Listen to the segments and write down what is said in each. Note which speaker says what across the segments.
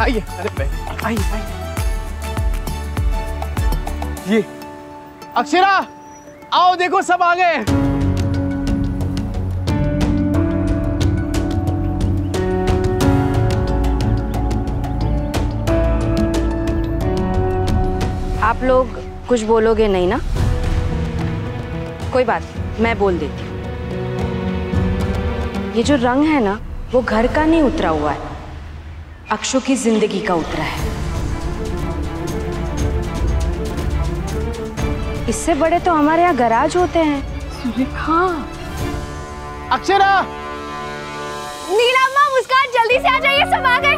Speaker 1: आइए, अरे आइए आइए। ये, अक्षरा, आओ देखो सब आ गए
Speaker 2: आप लोग कुछ बोलोगे नहीं ना? कोई बात मैं बोल देती हूँ। ये जो रंग है ना, वो घर का नहीं उतरा हुआ है। अक्षु की ज़िंदगी का उतरा है। इससे बड़े तो हमारे यहाँ गराज होते हैं।
Speaker 1: हाँ अक्षरा!
Speaker 2: नीलाम्मा मुस्कान जल्दी से आ जाइए सब आ गए।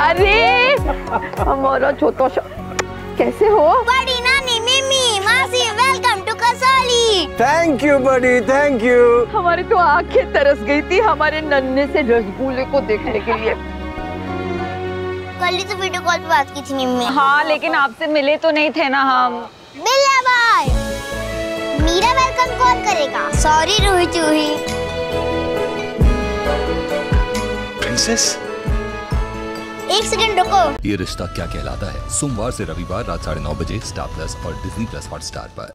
Speaker 3: अरे हमारा छोटा सा कैसे हो?
Speaker 4: बड़ी नानी मिमी मासी welcome to Kasauli.
Speaker 5: Thank you buddy thank you
Speaker 3: हमारी तो आँखें तरस गई थी हमारे नन्हे से रसगुल्ले को देखने के लिए।
Speaker 4: कल ही तो वीडियो कॉल पे बात की थी मिमी।
Speaker 3: हाँ लेकिन आपसे मिले तो नहीं थे ना हम।
Speaker 4: बिल्ला बाय मीरा वेलकम कौन करेगा? सॉरी रूही चूही
Speaker 6: प्रिंसेस
Speaker 4: एक सेकंड रुको।
Speaker 6: ये रिश्ता क्या कहलाता है? सोमवार से रविवार रात साढ़े नौ बजे स्टार प्लस और डिज्नी प्लस हॉट स्टार पर।